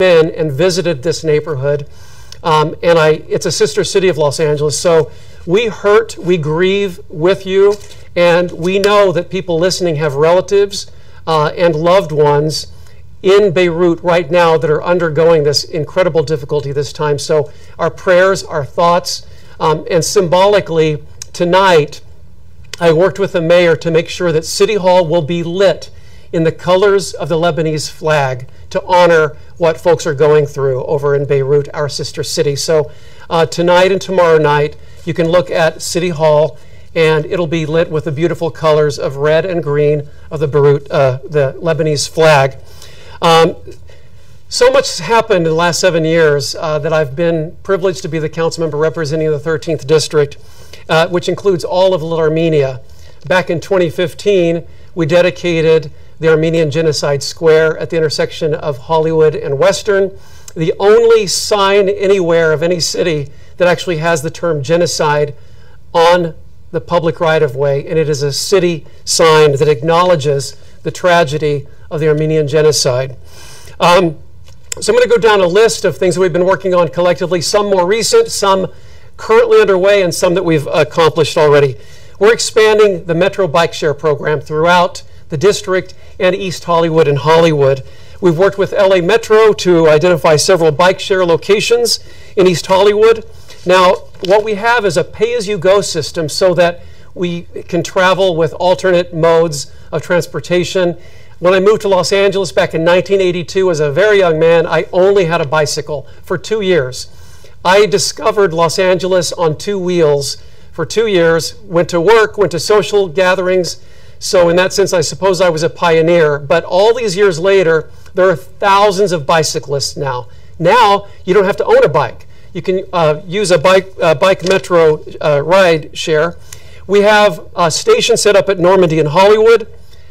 been and visited this neighborhood, um, and I, it's a sister city of Los Angeles. So we hurt, we grieve with you, and we know that people listening have relatives uh, and loved ones in Beirut right now that are undergoing this incredible difficulty this time. So our prayers, our thoughts, um, and symbolically tonight, I worked with the mayor to make sure that City Hall will be lit in the colors of the Lebanese flag to honor what folks are going through over in Beirut, our sister city. So uh, tonight and tomorrow night, you can look at City Hall and it'll be lit with the beautiful colors of red and green of the Beirut, uh, the Lebanese flag. Um, so much has happened in the last seven years uh, that I've been privileged to be the council member representing the 13th district, uh, which includes all of Little Armenia. Back in 2015, we dedicated the Armenian Genocide Square at the intersection of Hollywood and Western, the only sign anywhere of any city that actually has the term genocide on the public right of way, and it is a city sign that acknowledges the tragedy of the Armenian genocide. Um, so I'm going to go down a list of things that we've been working on collectively, some more recent, some currently underway, and some that we've accomplished already. We're expanding the Metro Bike Share program throughout the district and East Hollywood and Hollywood. We've worked with LA Metro to identify several bike share locations in East Hollywood. Now, what we have is a pay-as-you-go system so that we can travel with alternate modes of transportation. When I moved to Los Angeles back in 1982 as a very young man, I only had a bicycle for two years. I discovered Los Angeles on two wheels for two years, went to work, went to social gatherings. So, in that sense, I suppose I was a pioneer. But all these years later, there are thousands of bicyclists now. Now, you don't have to own a bike you can uh, use a bike, uh, bike metro uh, ride share. We have a station set up at Normandie and Hollywood,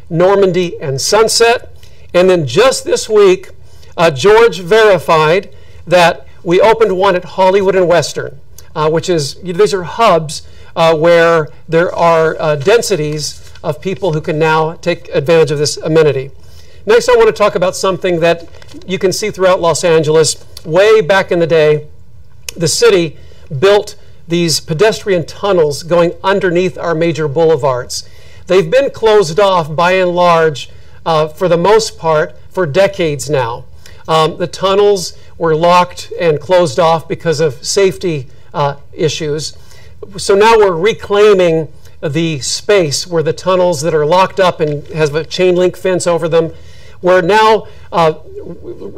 Normandie and Sunset. And then just this week, uh, George verified that we opened one at Hollywood and Western, uh, which is, these are hubs uh, where there are densities of people who can now take advantage of this amenity. Next, I want to talk about something that you can see throughout Los Angeles way back in the day the city built these pedestrian tunnels going underneath our major boulevards. They've been closed off by and large, uh, for the most part, for decades now. Um, the tunnels were locked and closed off because of safety uh, issues. So now we're reclaiming the space where the tunnels that are locked up and has a chain link fence over them, we're now uh,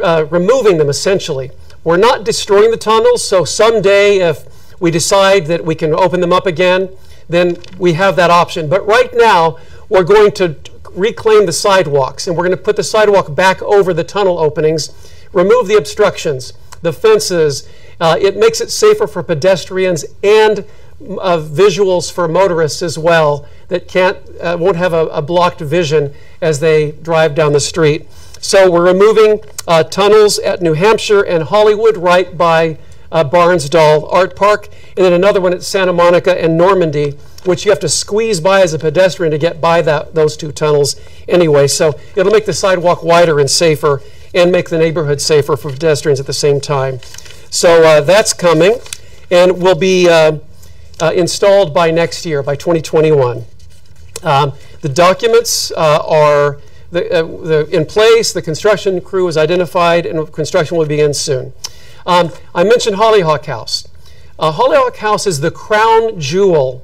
uh removing them essentially. We're not destroying the tunnels, so someday if we decide that we can open them up again, then we have that option. But right now, we're going to reclaim the sidewalks, and we're going to put the sidewalk back over the tunnel openings, remove the obstructions, the fences. Uh, it makes it safer for pedestrians and uh, visuals for motorists as well that can't, uh, won't have a, a blocked vision as they drive down the street. So we're removing uh, tunnels at New Hampshire and Hollywood right by uh, Barnsdall Art Park, and then another one at Santa Monica and Normandie, which you have to squeeze by as a pedestrian to get by that, those two tunnels anyway. So it'll make the sidewalk wider and safer and make the neighborhood safer for pedestrians at the same time. So uh, that's coming and we'll be uh, installed by next year, by 2021. Um, the documents uh, are the, uh, the, in place, the construction crew is identified, and construction will begin soon. Um, I mentioned Hollyhock House. Uh, Hollyhock House is the crown jewel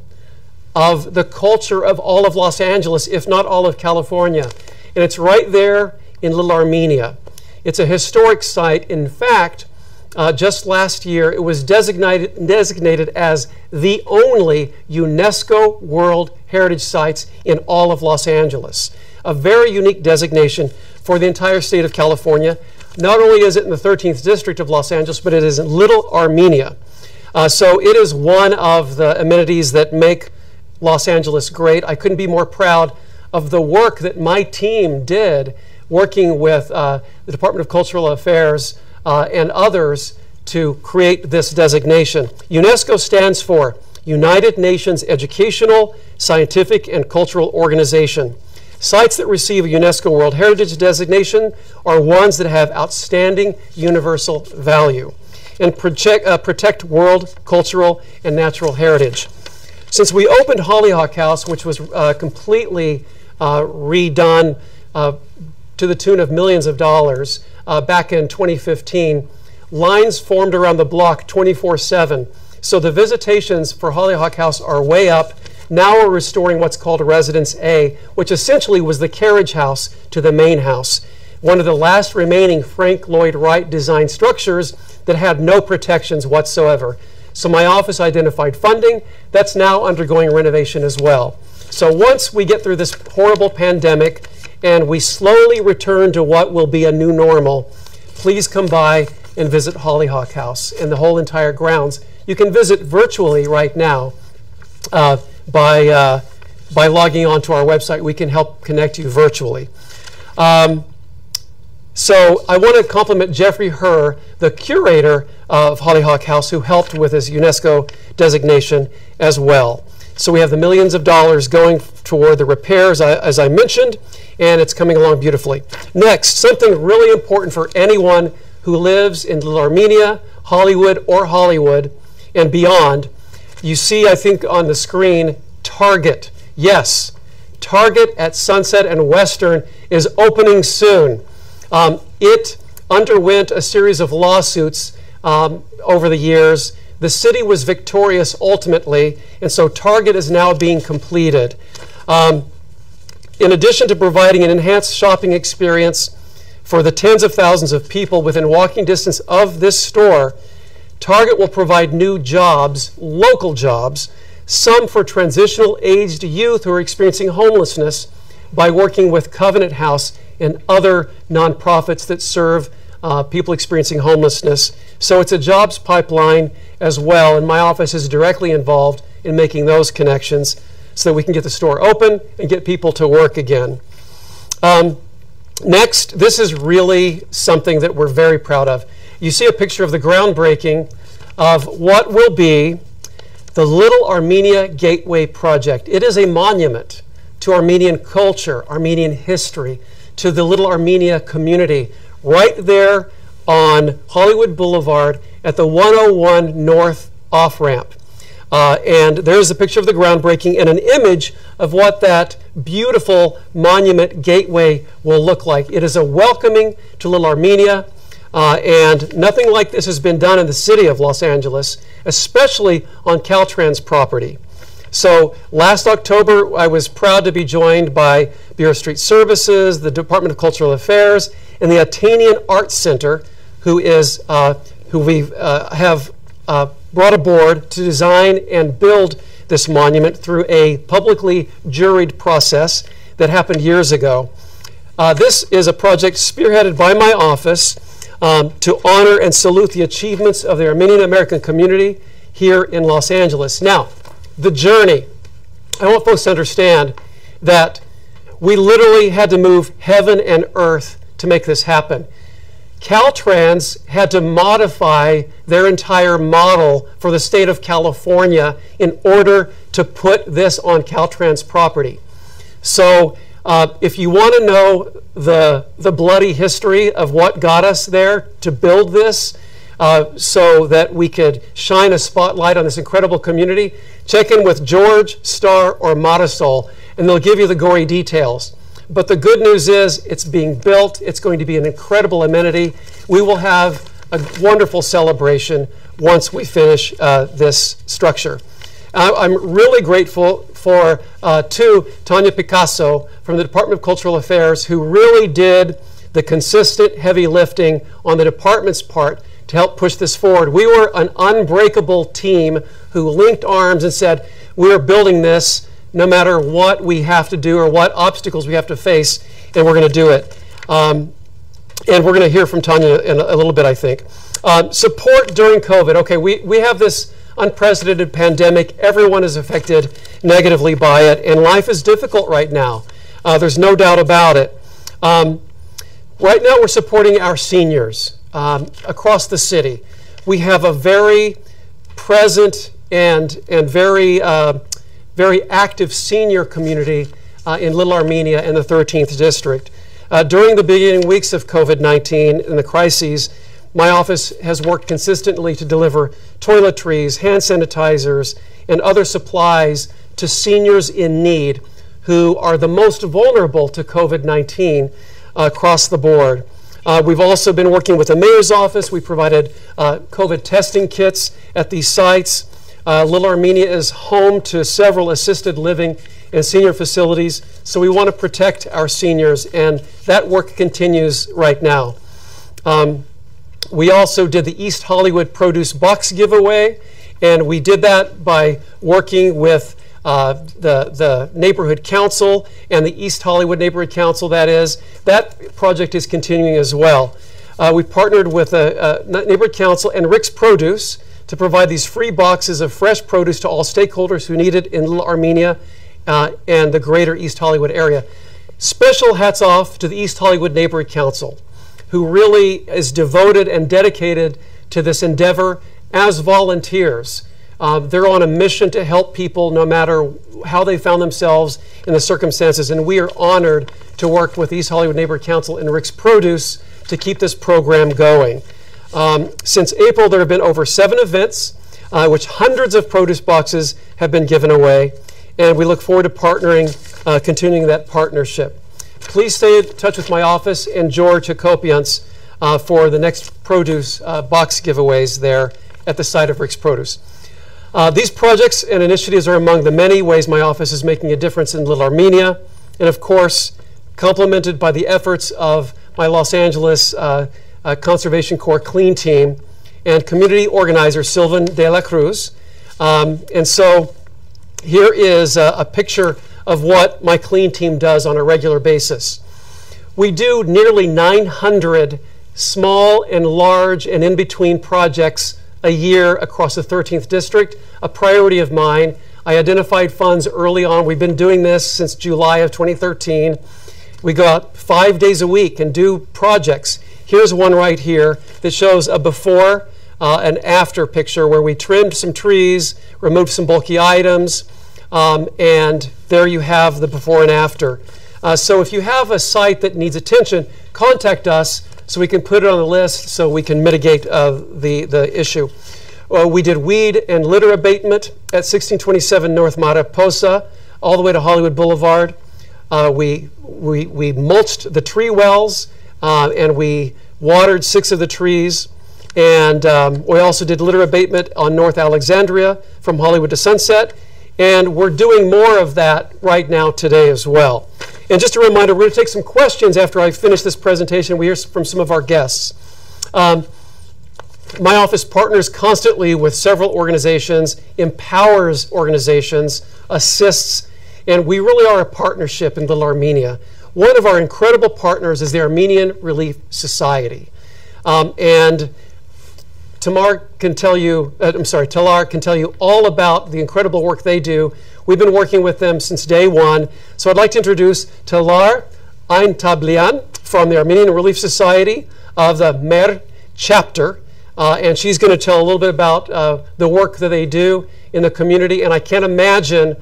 of the culture of all of Los Angeles, if not all of California. And it's right there in Little Armenia. It's a historic site. In fact, uh, just last year, it was designated, designated as the only UNESCO World Heritage Sites in all of Los Angeles a very unique designation for the entire state of California. Not only is it in the 13th district of Los Angeles, but it is in Little Armenia. Uh, so it is one of the amenities that make Los Angeles great. I couldn't be more proud of the work that my team did working with uh, the Department of Cultural Affairs uh, and others to create this designation. UNESCO stands for United Nations Educational, Scientific, and Cultural Organization. Sites that receive a UNESCO World Heritage designation are ones that have outstanding universal value and project, uh, protect world cultural and natural heritage. Since we opened Hollyhock House, which was uh, completely uh, redone uh, to the tune of millions of dollars uh, back in 2015, lines formed around the block 24 7. So the visitations for Hollyhock House are way up. Now we're restoring what's called Residence A, which essentially was the carriage house to the main house. One of the last remaining Frank Lloyd Wright designed structures that had no protections whatsoever. So my office identified funding. That's now undergoing renovation as well. So once we get through this horrible pandemic and we slowly return to what will be a new normal, please come by and visit Hollyhock House and the whole entire grounds. You can visit virtually right now. Uh, by, uh, by logging on to our website. We can help connect you virtually. Um, so I want to compliment Jeffrey Herr, the curator of Hollyhock House, who helped with his UNESCO designation as well. So we have the millions of dollars going toward the repairs, as I mentioned, and it's coming along beautifully. Next, something really important for anyone who lives in Little Armenia, Hollywood, or Hollywood and beyond you see, I think, on the screen, Target. Yes, Target at Sunset and Western is opening soon. Um, it underwent a series of lawsuits um, over the years. The city was victorious ultimately, and so Target is now being completed. Um, in addition to providing an enhanced shopping experience for the tens of thousands of people within walking distance of this store, Target will provide new jobs, local jobs, some for transitional aged youth who are experiencing homelessness by working with Covenant House and other nonprofits that serve uh, people experiencing homelessness. So it's a jobs pipeline as well, and my office is directly involved in making those connections so that we can get the store open and get people to work again. Um, next, this is really something that we're very proud of you see a picture of the groundbreaking of what will be the Little Armenia Gateway Project. It is a monument to Armenian culture, Armenian history, to the Little Armenia community, right there on Hollywood Boulevard at the 101 North off ramp. Uh, and there's a picture of the groundbreaking and an image of what that beautiful monument gateway will look like. It is a welcoming to Little Armenia. Uh, and nothing like this has been done in the city of Los Angeles, especially on Caltrans property. So last October, I was proud to be joined by Bureau Street Services, the Department of Cultural Affairs, and the Atanian Arts Center, who is uh, who we uh, have uh, brought aboard to design and build this monument through a publicly juried process that happened years ago. Uh, this is a project spearheaded by my office um, to honor and salute the achievements of the Armenian American community here in Los Angeles. Now, the journey. I want folks to understand that we literally had to move heaven and earth to make this happen. Caltrans had to modify their entire model for the state of California in order to put this on Caltrans property. So uh, if you want to know the, the bloody history of what got us there to build this, uh, so that we could shine a spotlight on this incredible community, check in with George, Star, or Marisol, and they'll give you the gory details. But the good news is it's being built. It's going to be an incredible amenity. We will have a wonderful celebration once we finish uh, this structure. I'm really grateful for uh, to Tanya Picasso from the Department of Cultural Affairs, who really did the consistent heavy lifting on the department's part to help push this forward. We were an unbreakable team who linked arms and said, We're building this no matter what we have to do or what obstacles we have to face, and we're going to do it. Um, and we're going to hear from Tanya in a, little bit, I think. Um, support during COVID. Okay, we, we have this unprecedented pandemic. Everyone is affected negatively by it, and life is difficult right now. Uh, there's no doubt about it. Um, right now, we're supporting our seniors um, across the city. We have a very present and, and very, uh, very active senior community uh, in Little Armenia and the 13th District. Uh, during the beginning weeks of COVID 19 and the crises, my office has worked consistently to deliver toiletries, hand sanitizers, and other supplies to seniors in need who are the most vulnerable to COVID 19 uh, across the board. Uh, we've also been working with the mayor's office. We provided uh, COVID testing kits at these sites. Uh, Little Armenia is home to several assisted living and senior facilities, so we want to protect our seniors, and that work continues right now. Um, we also did the East Hollywood Produce Box giveaway, and we did that by working with uh, the, the neighborhood council and the East Hollywood Neighborhood Council, that is. That project is continuing as well. Uh, we partnered with a, a neighborhood council and Rick's Produce to provide these free boxes of fresh produce to all stakeholders who need it in Little Armenia uh, and the greater East Hollywood area. Special hats off to the East Hollywood Neighborhood Council, who really is devoted and dedicated to this endeavor as volunteers. Uh, they're on a mission to help people no matter how they found themselves in the circumstances, and we are honored to work with East Hollywood Neighborhood Council and Rick's Produce to keep this program going. Um, since April, there have been over seven events, uh, which hundreds of produce boxes have been given away, and we look forward to partnering, uh, continuing that partnership. Please stay in touch with my office and George Hakopians uh, for the next produce uh, box giveaways there at the site of Rick's Produce. Uh, these projects and initiatives are among the many ways my office is making a difference in Little Armenia, and of course, complemented by the efforts of my Los Angeles uh, uh, Conservation Corps Clean Team and community organizer Sylvan de la Cruz. Um, and so here is a, a picture of what my Clean Team does on a regular basis. We do nearly 900 small and large and in between projects a year across the 13th district, a priority of mine. I identified funds early on. We've been doing this since July of 2013. We go out five days a week and do projects. Here's one right here that shows a before uh, and after picture where we trimmed some trees, removed some bulky items, um, and there you have the before and after. Uh, so if you have a site that needs attention, contact us so we can put it on the list so we can mitigate uh, the, the issue. Uh, we did weed and litter abatement at 1627 North Mariposa, all the way to Hollywood Boulevard. Uh, we, we, we mulched the tree wells uh, and we watered six of the trees. And um, we also did litter abatement on North Alexandria from Hollywood to Sunset. And we're doing more of that right now today as well. And just a reminder, we're going to take some questions after I finish this presentation. We hear from some of our guests. Um, my office partners constantly with several organizations, empowers organizations, assists, and we really are a partnership in Little Armenia. One of our incredible partners is the Armenian Relief Society. Um, and Tamar can tell you, uh, I'm sorry, Talar can tell you all about the incredible work they do We've been working with them since day one. So I'd like to introduce Talar Aintablian from the Armenian Relief Society of the Mer chapter. Uh, and she's going to tell a little bit about uh, the work that they do in the community. And I can't imagine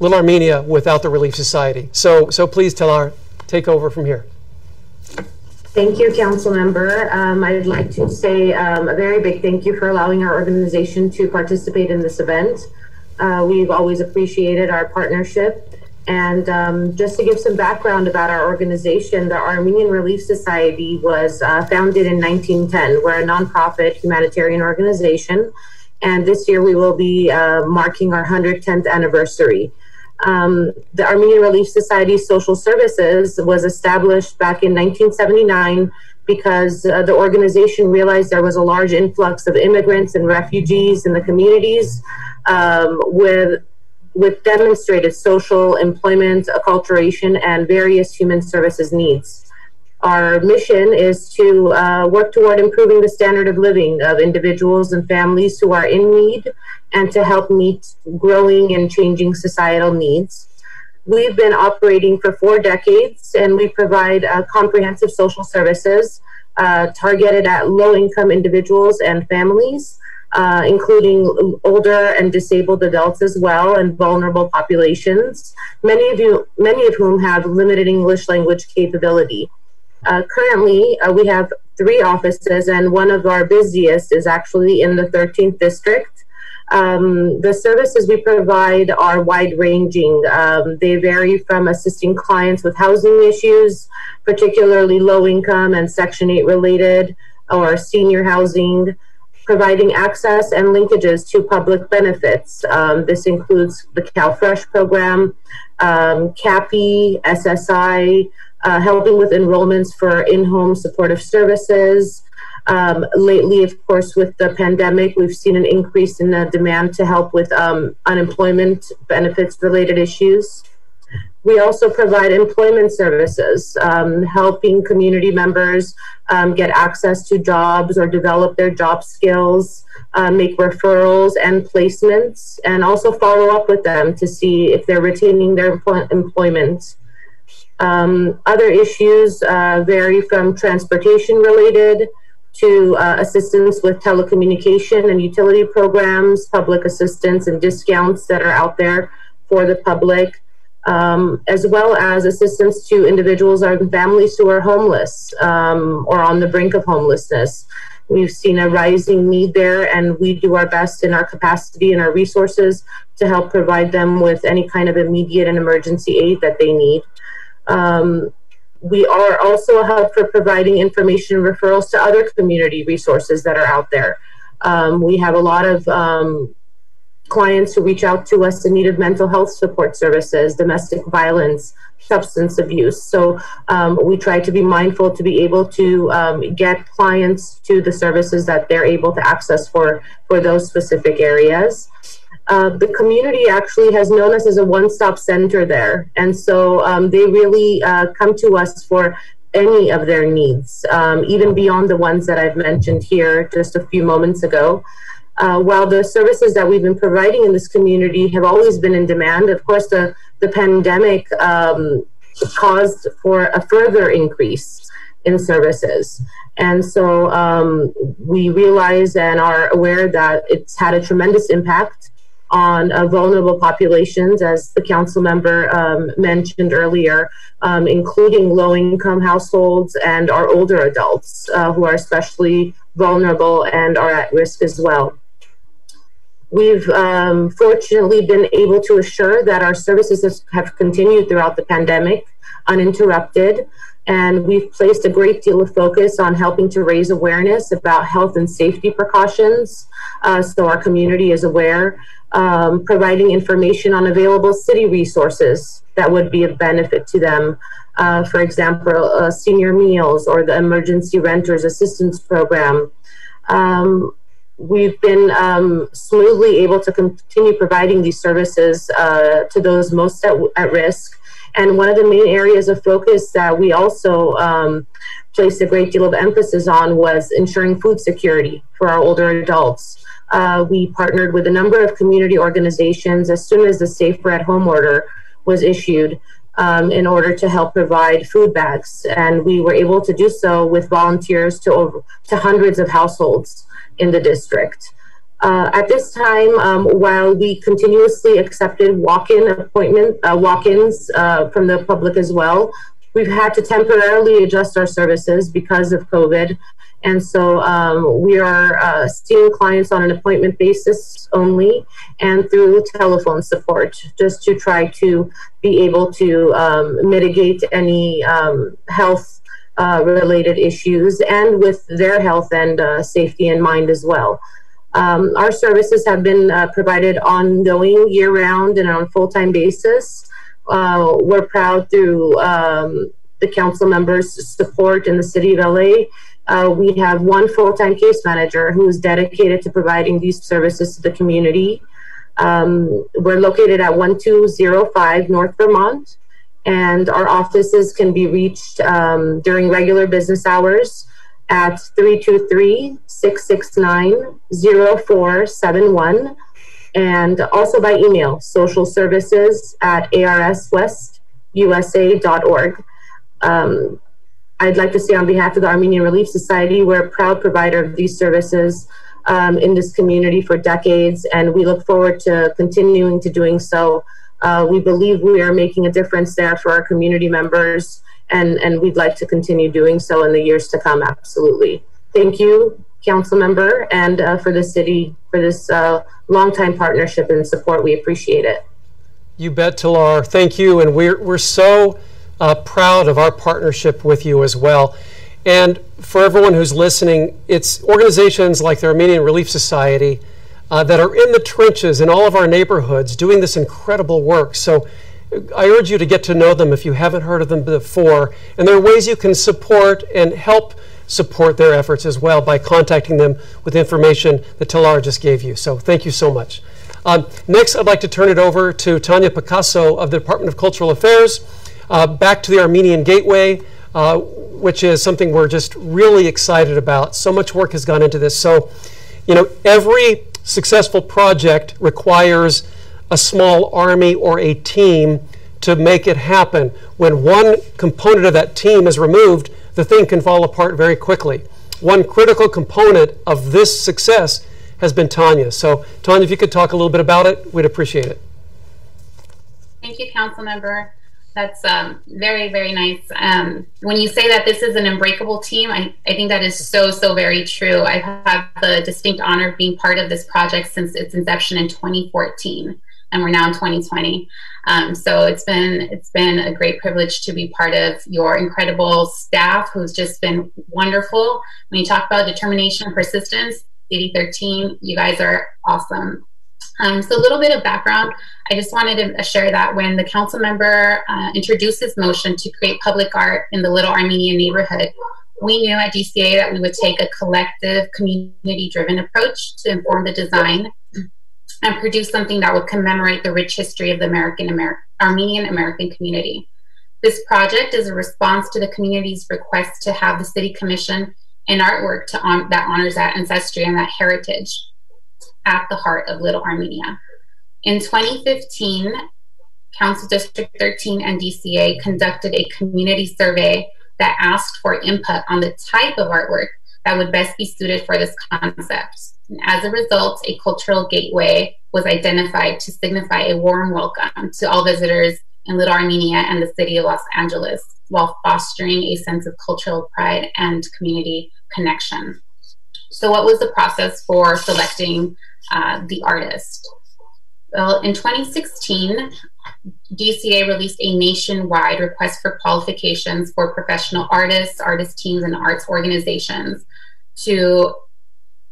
Little Armenia without the Relief Society. So, so please, Talar, take over from here. Thank you, Council Member. Um, I'd like to say um, a very big thank you for allowing our organization to participate in this event. Uh, we've always appreciated our partnership. And um, just to give some background about our organization, the Armenian Relief Society was uh, founded in 1910. We're a nonprofit humanitarian organization. And this year we will be uh, marking our 110th anniversary. Um, the Armenian Relief Society Social Services was established back in 1979 because uh, the organization realized there was a large influx of immigrants and refugees in the communities um, with with demonstrated social, employment, acculturation, and various human services needs. Our mission is to uh, work toward improving the standard of living of individuals and families who are in need and to help meet growing and changing societal needs. We've been operating for four decades and we provide uh, comprehensive social services uh, targeted at low income individuals and families uh, including older and disabled adults as well, and vulnerable populations. Many of you, many of whom have limited English language capability. Uh, currently, uh, we have three offices, and one of our busiest is actually in the 13th district. Um, the services we provide are wide ranging. Um, they vary from assisting clients with housing issues, particularly low income and Section 8 related, or senior housing, providing access and linkages to public benefits. Um, this includes the CalFresh program, um, CAPI, SSI, uh, helping with enrollments for in home supportive services. Um, lately, of course, with the pandemic, we've seen an increase in the demand to help with um, unemployment benefits related issues. We also provide employment services, um, helping community members um, get access to jobs or develop their job skills, uh, make referrals and placements, and also follow up with them to see if they're retaining their employment. Um, other issues uh, vary from transportation related to uh, assistance with telecommunication and utility programs, public assistance and discounts that are out there for the public um, as well as assistance to individuals and families who are homeless um, or on the brink of homelessness. We've seen a rising need there, and we do our best in our capacity and our resources to help provide them with any kind of immediate and emergency aid that they need. Um, we are also a hub for providing information referrals to other community resources that are out there. Um, we have a lot of um, clients who reach out to us in need of mental health support services, domestic violence, substance abuse. So um, we try to be mindful to be able to um, get clients to the services that they're able to access for for those specific areas. Uh, the community actually has known us as a one-stop center there, and so um, they really uh, come to us for any of their needs, um, even beyond the ones that I've mentioned here just a few moments ago. Uh, while the services that we've been providing in this community have always been in demand, of course, the, the pandemic um, caused for a further increase in services. And so um, we realize and are aware that it's had a tremendous impact on uh, vulnerable populations, as the council member um, mentioned earlier, um, including low income households and our older adults uh, who are especially vulnerable and are at risk as well. We've um, fortunately been able to assure that our services have continued throughout the pandemic uninterrupted. And we've placed a great deal of focus on helping to raise awareness about health and safety precautions uh, so our community is aware, um, providing information on available city resources that would be of benefit to them. Uh, for example, uh, senior meals or the emergency renters assistance program. Um, we've been um, smoothly able to continue providing these services uh, to those most at, at, risk. And one of the main areas of focus that we also um, placed a great deal of emphasis on was ensuring food security for our older adults. Uh, we partnered with a number of community organizations as soon as the Safer at Home order was issued um, in order to help provide food bags. And we were able to do so with volunteers to, over, to hundreds of households in the district. Uh, at this time, um, while we continuously accepted walk-in appointment uh, walk-ins uh, from the public as well, we've had to temporarily adjust our services because of COVID, and so um, we are uh, seeing clients on an appointment basis only and through telephone support, just to try to be able to um, mitigate any um, health uh, related issues and with their health and uh, safety in mind as well. Um, our services have been uh, provided ongoing year round and on a full time basis. Uh, we're proud through um, the council members' support in the city of LA. Uh, we have one full time case manager who is dedicated to providing these services to the community. Um, we're located at 1205 North Vermont and our offices can be reached um, during regular business hours at 323-669-0471 and also by email social services at arswestusa.org um, i'd like to say on behalf of the armenian relief society we're a proud provider of these services um, in this community for decades, and we look forward to continuing to doing so. Uh, we believe we are making a difference there for our community members, and, and we'd like to continue doing so in the years to come, absolutely. Thank you, council member, and uh, for the city for this uh, longtime partnership and support. We appreciate it. You bet, Talar. Thank you, and we're, we're so uh, proud of our partnership with you as well. And for everyone who's listening, it's organizations like the Armenian Relief Society uh, that are in the trenches in all of our neighborhoods doing this incredible work. So I urge you to get to know them if you haven't heard of them before. And there are ways you can support and help support their efforts as well by contacting them with information that Talar just gave you. So thank you so much. Um, next, I'd like to turn it over to Tanya Picasso of the Department of Cultural Affairs. Uh, back to the Armenian Gateway, uh, which is something we're just really excited about. So much work has gone into this. So, you know, every successful project requires a small army or a team to make it happen. When one component of that team is removed, the thing can fall apart very quickly. One critical component of this success has been Tanya. So, Tanya, if you could talk a little bit about it, we'd appreciate it. Thank you, Council Member. That's um, very, very nice. Um, when you say that this is an unbreakable team, I, I think that is so, so very true. I've the distinct honor of being part of this project since its inception in 2014, and we're now in 2020. Um, so it's been it's been a great privilege to be part of your incredible staff, who's just been wonderful. When you talk about determination and persistence, CD 13, you guys are awesome. Um, so a little bit of background. I just wanted to share that when the council member uh, introduced this motion to create public art in the Little Armenia neighborhood, we knew at DCA that we would take a collective, community-driven approach to inform the design and produce something that would commemorate the rich history of the American Amer Armenian American community. This project is a response to the community's request to have the city commission an artwork to on that honors that ancestry and that heritage at the heart of Little Armenia. In 2015, Council District 13 and DCA conducted a community survey that asked for input on the type of artwork that would best be suited for this concept. And as a result, a cultural gateway was identified to signify a warm welcome to all visitors in Little Armenia and the city of Los Angeles while fostering a sense of cultural pride and community connection. So, what was the process for selecting uh, the artist? Well, in 2016, DCA released a nationwide request for qualifications for professional artists, artist teams, and arts organizations to,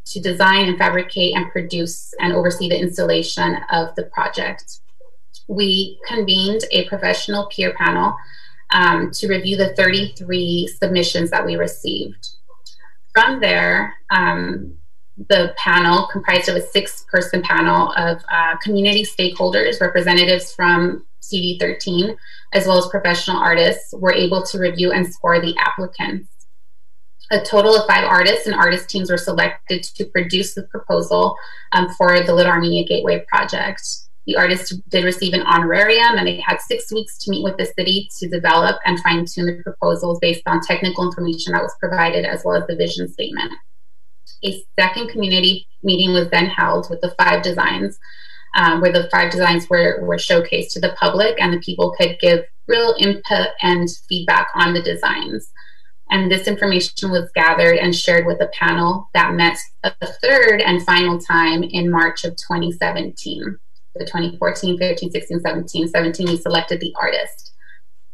to design and fabricate and produce and oversee the installation of the project. We convened a professional peer panel um, to review the 33 submissions that we received. From there, um, the panel, comprised of a six person panel of uh, community stakeholders, representatives from CD13, as well as professional artists, were able to review and score the applicants. A total of five artists and artist teams were selected to produce the proposal um, for the Little Armenia Gateway project. The artists did receive an honorarium and they had six weeks to meet with the city to develop and fine tune the proposals based on technical information that was provided as well as the vision statement. A second community meeting was then held with the five designs, um, where the five designs were, were showcased to the public and the people could give real input and feedback on the designs. And this information was gathered and shared with a panel that met a third and final time in March of 2017. The 2014, 15, 16, 17. 17, we selected the artist.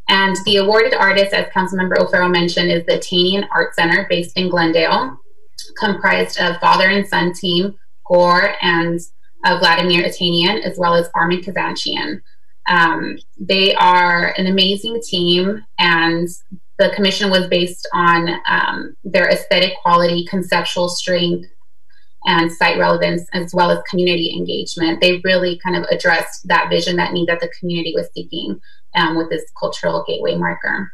And the awarded artist, as Councilmember O'Farrell mentioned, is the Atanian Art Center based in Glendale comprised of father and son team, Gore and uh, Vladimir Atanian, as well as Armin Kazanchian. Um, they are an amazing team, and the commission was based on um, their aesthetic quality, conceptual strength, and site relevance, as well as community engagement. They really kind of addressed that vision, that need that the community was seeking um, with this cultural gateway marker.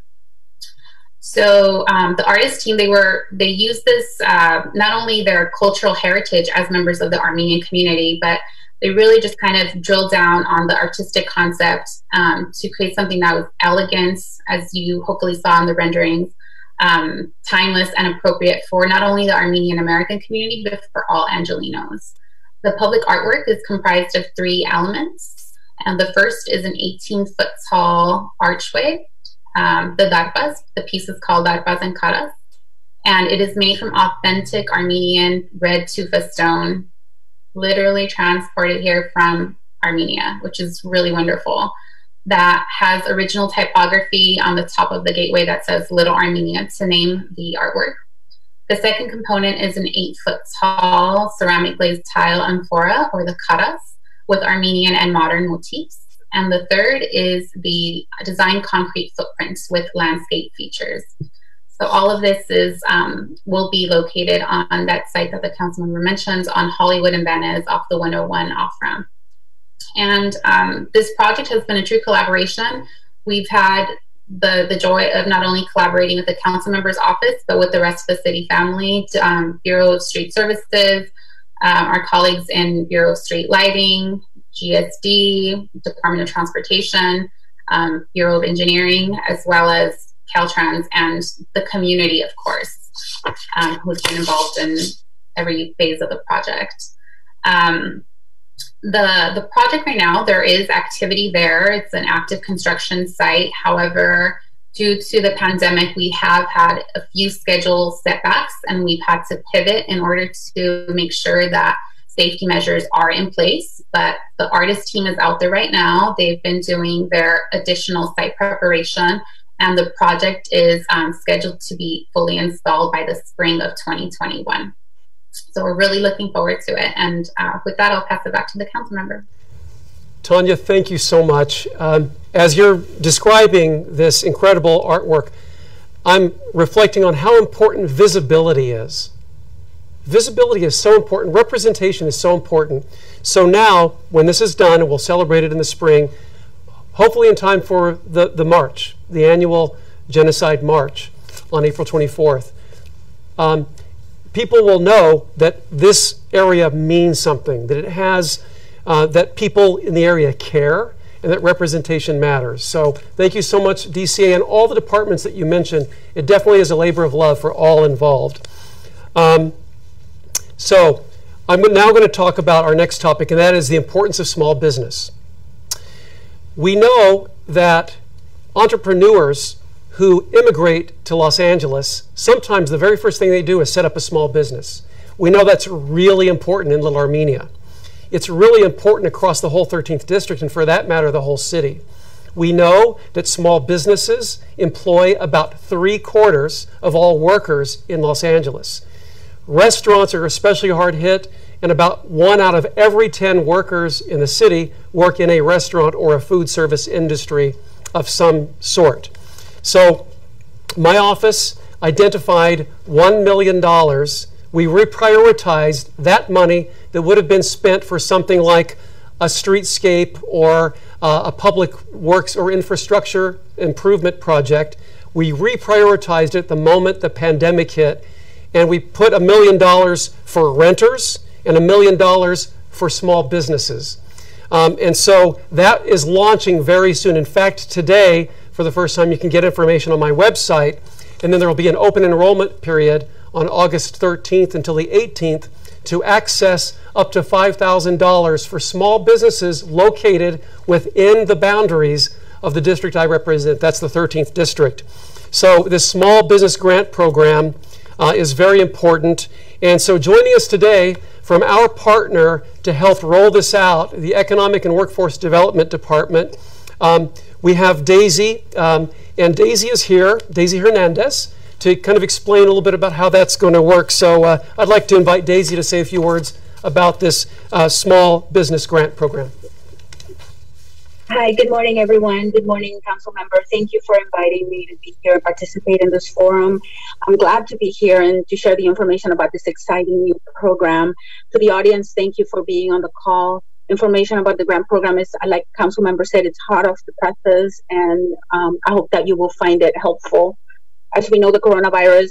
So um, the artist team, they were they used this uh, not only their cultural heritage as members of the Armenian community, but they really just kind of drilled down on the artistic concept um, to create something that was elegant, as you hopefully saw in the renderings, um, timeless and appropriate for not only the Armenian American community, but for all Angelinos. The public artwork is comprised of three elements. And the first is an 18 foot tall archway, um, the darpas. The piece is called Darpas and Karas. And it is made from authentic Armenian red tufa stone, literally transported here from Armenia, which is really wonderful. That has original typography on the top of the gateway that says Little Armenia to name the artwork. The second component is an eight foot tall ceramic glazed tile amphora or the karas with Armenian and modern motifs. And the third is the design concrete footprints with landscape features. So all of this is um, will be located on that site that the council member mentions on Hollywood and Van Ness off the 101 off ramp. And um, this project has been a true collaboration. We've had the, the joy of not only collaborating with the council member's office, but with the rest of the city family, um, Bureau of Street Services, um, our colleagues in Bureau of Street Lighting, GSD, Department of Transportation, um, Bureau of Engineering, as well as Caltrans and the community, of course, um, who's been involved in every phase of the project. Um, the the project right now there is activity there. It's an active construction site. However due to the pandemic we have had a few schedule setbacks and we've had to pivot in order to make sure that safety measures are in place. But the artist team is out there right now. They've been doing their additional site preparation and the project is um, scheduled to be fully installed by the spring of 2021 so we're really looking forward to it. And uh, with that, I'll pass it back to the council member. Tanya, thank you so much. Um, as you're describing this incredible artwork, I'm reflecting on how important visibility is. Visibility is so important, representation is so important. So now, when this is done, and we'll celebrate it in the spring, hopefully in time for the, the march, the annual Genocide March on April 24th. Um, people will know that this area means something, that it has, uh, that people in the area care, and that representation matters. So thank you so much, DCA, and all the departments that you mentioned. It definitely is a labor of love for all involved. Um, so I'm now going to talk about our next topic, and that is the importance of small business. We know that entrepreneurs who immigrate to Los Angeles, sometimes the very first thing they do is set up a small business. We know that's really important in Little Armenia. It's really important across the whole 13th district, and for that matter, the whole city. We know that small businesses employ about three quarters of all workers in Los Angeles. Restaurants are especially hard hit, and about one out of every 10 workers in the city work in a restaurant or a food service industry of some sort. So my office identified $1 million. We reprioritized that money that would have been spent for something like a streetscape or uh, a public works or infrastructure improvement project. We reprioritized it the moment the pandemic hit, and we put a million dollars for renters and a million dollars for small businesses. Um, and so that is launching very soon. In fact, today for the first time. You can get information on my website. And then there will be an open enrollment period on August 13th until the 18th to access up to $5,000 for small businesses located within the boundaries of the district I represent. That's the 13th district. So this small business grant program uh, is very important. And so joining us today from our partner to help roll this out, the Economic and Workforce Development Department, um, we have Daisy, um, and Daisy is here, Daisy Hernandez, to kind of explain a little bit about how that's going to work. So uh, I'd like to invite Daisy to say a few words about this uh, small business grant program. Hi, good morning, everyone. Good morning, council member. Thank you for inviting me to be here and participate in this forum. I'm glad to be here and to share the information about this exciting new program. To the audience, thank you for being on the call information about the grant program is, like council member said, it's hot off the presses, and um, I hope that you will find it helpful. As we know, the coronavirus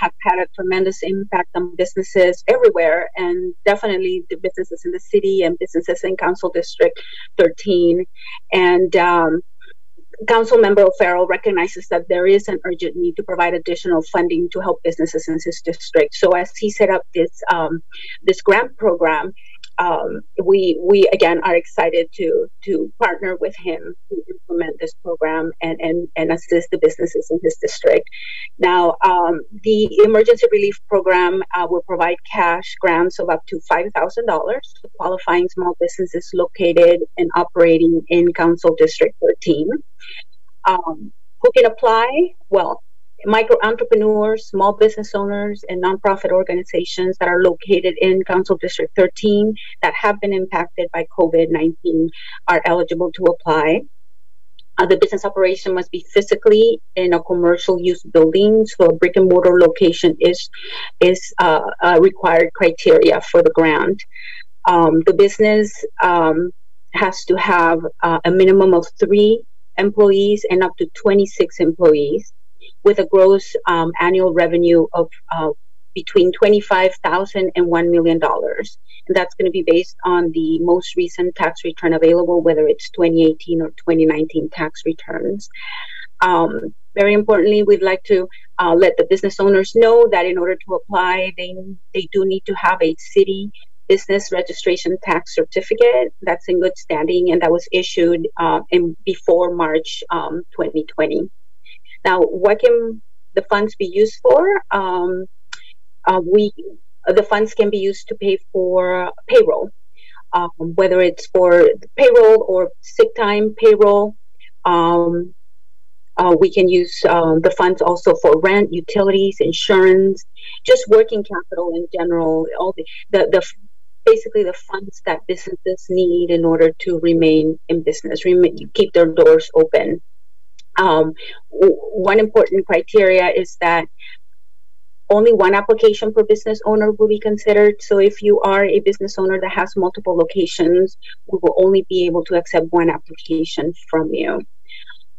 have had a tremendous impact on businesses everywhere, and definitely the businesses in the city and businesses in Council District 13. And um, Council Member O'Farrell recognizes that there is an urgent need to provide additional funding to help businesses in his district. So as he set up this um, this grant program, um, we we again are excited to to partner with him to implement this program and and, and assist the businesses in his district. Now, um, the emergency relief program uh, will provide cash grants of up to five thousand dollars to qualifying small businesses located and operating in Council District 13. Um, who can apply? Well, micro entrepreneurs, small business owners, and nonprofit organizations that are located in Council District 13 that have been impacted by COVID 19 are eligible to apply. Uh, the business operation must be physically in a commercial use building, so a brick and mortar location is is uh, a required criteria for the grant. Um, the business um, has to have uh, a minimum of three employees and up to 26 employees with a gross um, annual revenue of uh, between $25,000 and $1 million. And that's going to be based on the most recent tax return available, whether it's 2018 or 2019 tax returns. Um, very importantly, we'd like to uh, let the business owners know that in order to apply, they, they do need to have a city business registration tax certificate that's in good standing and that was issued uh, in before March um, 2020. Now, what can the funds be used for? Um, uh, we the funds can be used to pay for payroll, um, whether it's for payroll or sick time payroll. Um, uh, we can use um, the funds also for rent, utilities, insurance, just working capital in general. All the, the, the basically the funds that businesses need in order to remain in business, remain, keep their doors open. Um, one important criteria is that only one application per business owner will be considered. So if you are a business owner that has multiple locations, we will only be able to accept one application from you.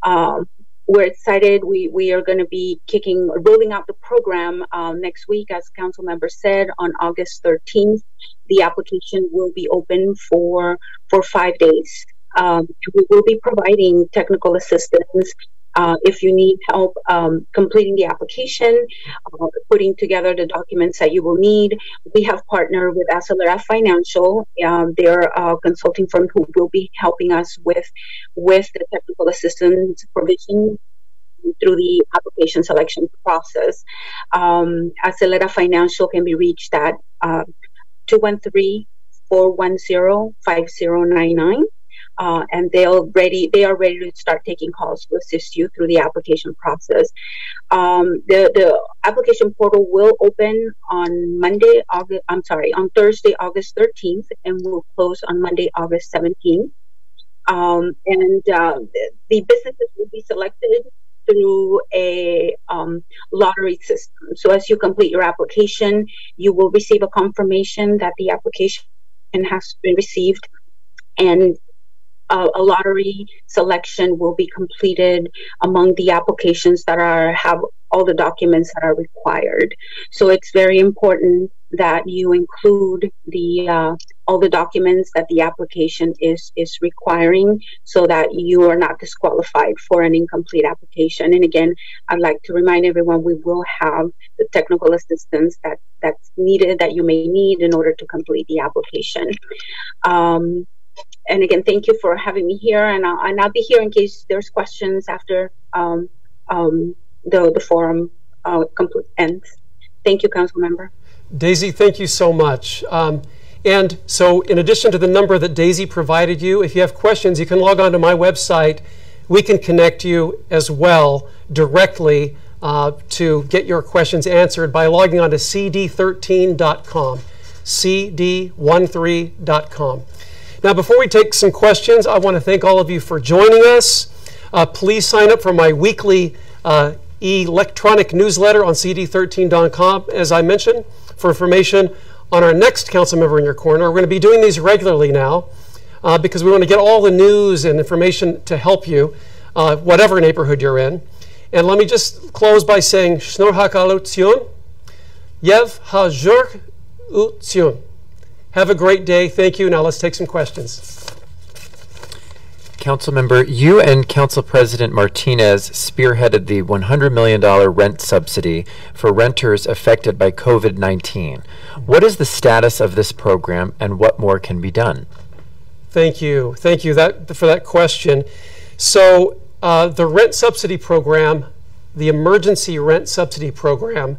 Um, we're excited. We we are going to be kicking, rolling out the program um, next week, as council member said, on August 13th. The application will be open for for five days. Um, we will be providing technical assistance uh, if you need help um, completing the application, uh, putting together the documents that you will need, we have partnered with Acelera Financial. Um, they're a consulting firm who will be helping us with with the technical assistance provision through the application selection process. Um, Acelera Financial can be reached at uh, 213 410 5099 uh, and they'll ready they are ready to start taking calls to assist you through the application process. Um, the the application portal will open on Monday, August. I'm sorry, on Thursday, August 13th, and will close on Monday, August 17th. Um, and uh, the businesses will be selected through a um, lottery system. So as you complete your application, you will receive a confirmation that the application has been received and uh, a lottery selection will be completed among the applications that are have all the documents that are required. So it's very important that you include the uh, all the documents that the application is is requiring, so that you are not disqualified for an incomplete application. And again, I'd like to remind everyone we will have the technical assistance that that's needed that you may need in order to complete the application. Um, and again, thank you for having me here. And I'll, and I'll be here in case there's questions after um, um, the, the forum uh, complete ends. Thank you, Council Member. Daisy, thank you so much. Um, and so, in addition to the number that Daisy provided you, if you have questions, you can log on to my website. We can connect you as well directly uh, to get your questions answered by logging on to cd13.com. cd13.com. Now, before we take some questions, I want to thank all of you for joining us. Uh, please sign up for my weekly uh, electronic newsletter on cd13.com, as I mentioned, for information on our next Council Member in Your Corner. We're going to be doing these regularly now uh, because we want to get all the news and information to help you, uh, whatever neighborhood you're in. And let me just close by saying, Shnor HaKalut Yev HaJur Utzion. Have a great day. Thank you. Now let's take some questions. Councilmember, you and Council President Martinez spearheaded the $100 million rent subsidy for renters affected by COVID 19. What is the status of this program and what more can be done? Thank you. Thank you that, for that question. So, uh, the rent subsidy program, the emergency rent subsidy program,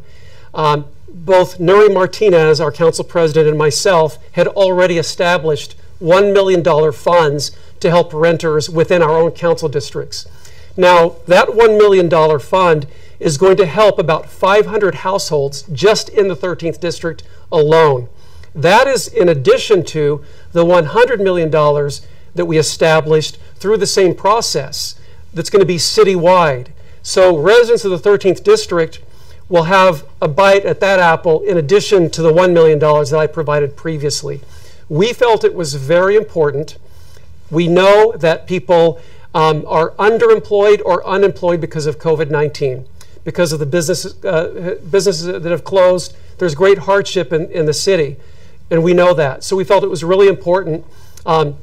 um, both Nury Martinez, our council president, and myself had already established $1 million funds to help renters within our own council districts. Now, that $1 million fund is going to help about 500 households just in the 13th district alone. That is in addition to the $100 million that we established through the same process that's going to be citywide. So residents of the 13th district will have a bite at that apple in addition to the $1 million that I provided previously. We felt it was very important. We know that people um, are underemployed or unemployed because of COVID 19, because of the business, uh, businesses that have closed. There's great hardship in, in the city, and we know that. So we felt it was really important um,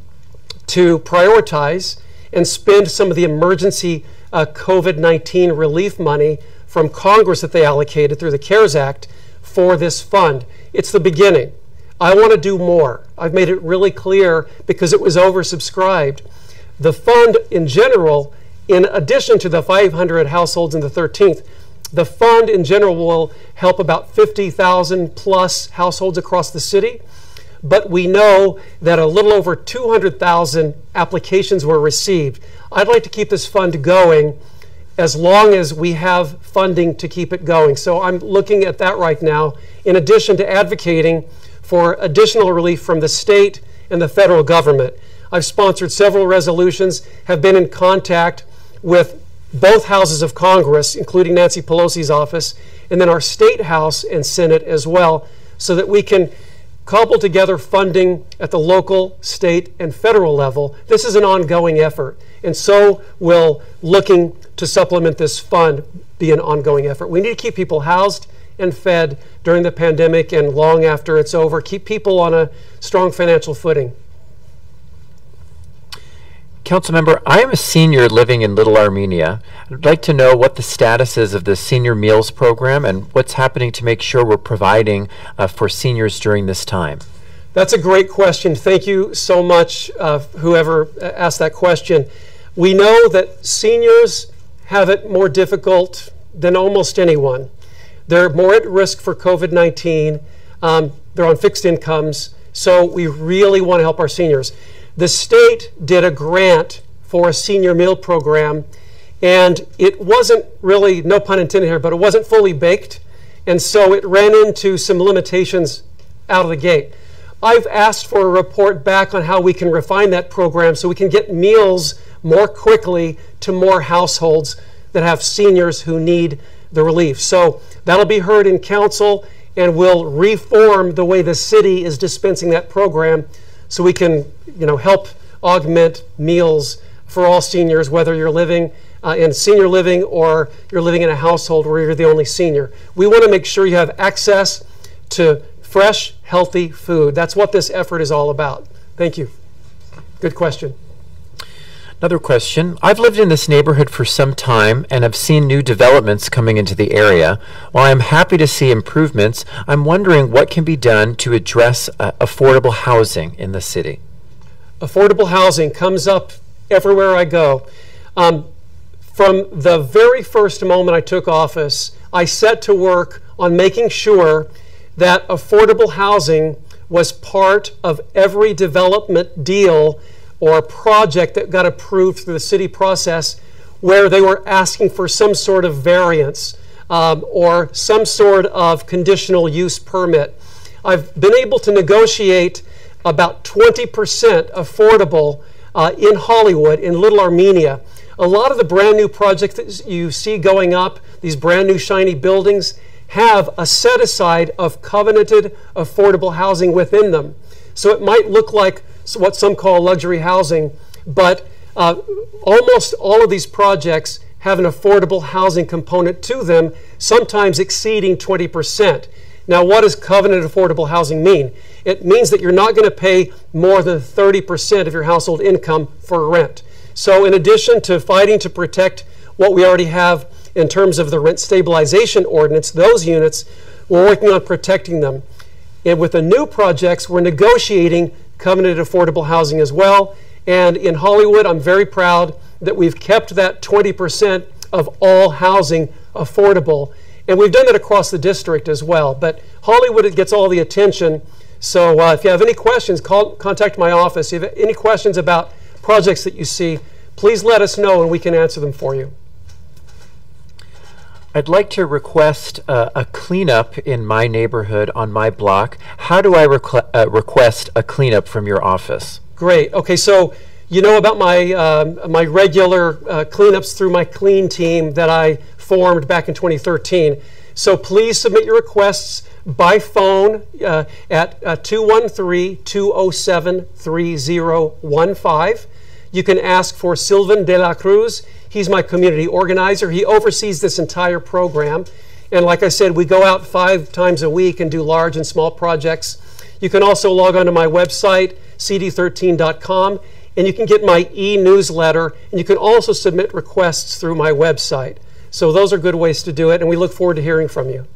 to prioritize and spend some of the emergency uh, COVID 19 relief money from Congress that they allocated through the CARES Act for this fund. It's the beginning. I want to do more. I've made it really clear because it was oversubscribed. The fund in general, in addition to the 500 households in the 13th, the fund in general will help about 50,000 plus households across the city. But we know that a little over 200,000 applications were received. I'd like to keep this fund going as long as we have funding to keep it going. So I'm looking at that right now, in addition to advocating for additional relief from the state and the federal government. I've sponsored several resolutions, have been in contact with both houses of Congress, including Nancy Pelosi's office, and then our state house and Senate as well, so that we can cobble together funding at the local, state, and federal level. This is an ongoing effort, and so will looking to supplement this fund be an ongoing effort. We need to keep people housed and fed during the pandemic and long after it's over, keep people on a strong financial footing. Councilmember, I am a senior living in Little Armenia. I'd like to know what the status is of the senior meals program and what's happening to make sure we're providing uh, for seniors during this time. That's a great question. Thank you so much, uh, whoever asked that question. We know that seniors have it more difficult than almost anyone. They're more at risk for COVID 19. Um, they're on fixed incomes. So we really want to help our seniors. The state did a grant for a senior meal program, and it wasn't really, no pun intended here, but it wasn't fully baked. And so it ran into some limitations out of the gate. I've asked for a report back on how we can refine that program so we can get meals more quickly to more households that have seniors who need the relief. So that'll be heard in council and we'll reform the way the city is dispensing that program so we can you know, help augment meals for all seniors, whether you're living uh, in senior living or you're living in a household where you're the only senior. We want to make sure you have access to fresh, healthy food. That's what this effort is all about. Thank you. Good question. Another question. I've lived in this neighborhood for some time and have seen new developments coming into the area. While I'm happy to see improvements, I'm wondering what can be done to address uh, affordable housing in the city. Affordable housing comes up everywhere I go. Um, from the very first moment I took office, I set to work on making sure that affordable housing was part of every development deal or a project that got approved through the city process where they were asking for some sort of variance um, or some sort of conditional use permit. I've been able to negotiate about 20% affordable uh, in Hollywood, in Little Armenia. A lot of the brand new projects that you see going up, these brand new shiny buildings, have a set aside of covenanted affordable housing within them. So it might look like what some call luxury housing, but uh, almost all of these projects have an affordable housing component to them, sometimes exceeding 20%. Now, what does covenant affordable housing mean? It means that you're not going to pay more than 30% of your household income for rent. So, in addition to fighting to protect what we already have in terms of the rent stabilization ordinance, those units, we're working on protecting them. And with the new projects, we're negotiating covenanted affordable housing as well. And in Hollywood, I'm very proud that we've kept that 20% of all housing affordable. And we've done that across the district as well. But Hollywood, it gets all the attention. So uh, if you have any questions, call, contact my office. If you have any questions about projects that you see, please let us know and we can answer them for you. I'd like to request uh, a cleanup in my neighborhood on my block. How do I uh, request a cleanup from your office? Great. Okay, so you know about my um, my regular uh, cleanups through my clean team that I formed back in 2013. So please submit your requests by phone uh, at uh, 213 207 3015. You can ask for Sylvan de la Cruz. He's my community organizer. He oversees this entire program. And like I said, we go out five times a week and do large and small projects. You can also log on to my website, cd13.com, and you can get my e newsletter. And you can also submit requests through my website. So those are good ways to do it, and we look forward to hearing from you.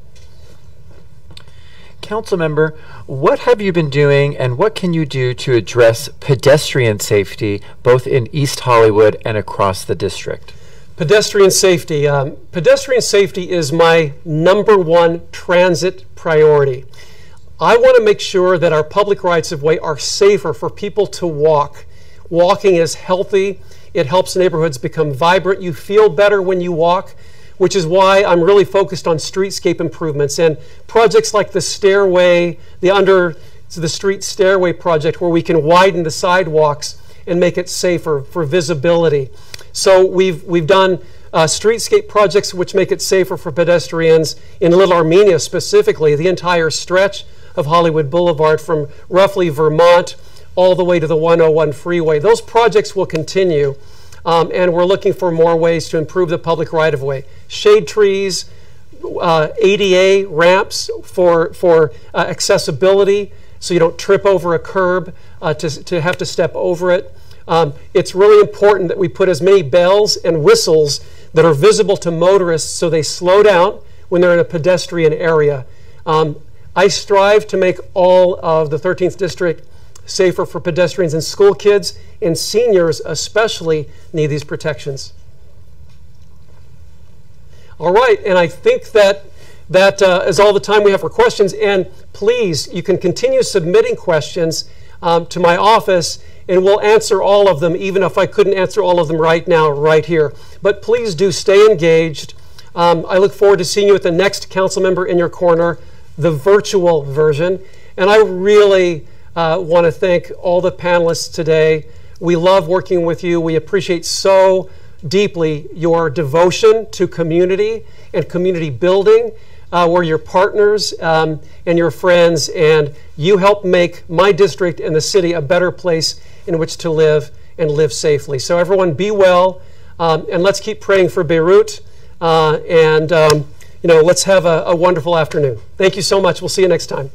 Council member, what have you been doing and what can you do to address pedestrian safety both in East Hollywood and across the district? Pedestrian safety. Um, pedestrian safety is my number one transit priority. I want to make sure that our public rights of way are safer for people to walk. Walking is healthy. It helps neighborhoods become vibrant. You feel better when you walk which is why I'm really focused on streetscape improvements and projects like the stairway, the under the street stairway project, where we can widen the sidewalks and make it safer for visibility. So we've we've done uh, streetscape projects which make it safer for pedestrians in Little Armenia specifically, the entire stretch of Hollywood Boulevard from roughly Vermont all the way to the 101 freeway. Those projects will continue. Um, and we're looking for more ways to improve the public right of way. Shade trees, uh, ADA ramps for, for uh, accessibility so you don't trip over a curb uh, to, to have to step over it. Um, it's really important that we put as many bells and whistles that are visible to motorists so they slow down when they're in a pedestrian area. Um, I strive to make all of the 13th District safer for pedestrians and school kids, and seniors especially need these protections. All right, and I think that that uh, is all the time we have for questions. And please, you can continue submitting questions um, to my office, and we'll answer all of them, even if I couldn't answer all of them right now, right here. But please do stay engaged. Um, I look forward to seeing you at the next council member in your corner, the virtual version. And I really uh, want to thank all the panelists today. We love working with you. We appreciate so deeply your devotion to community and community building. Uh, we're your partners um, and your friends, and you help make my district and the city a better place in which to live and live safely. So, everyone, be well, um, and let's keep praying for Beirut. Uh, and, um, you know, let's have a, a wonderful afternoon. Thank you so much. We'll see you next time.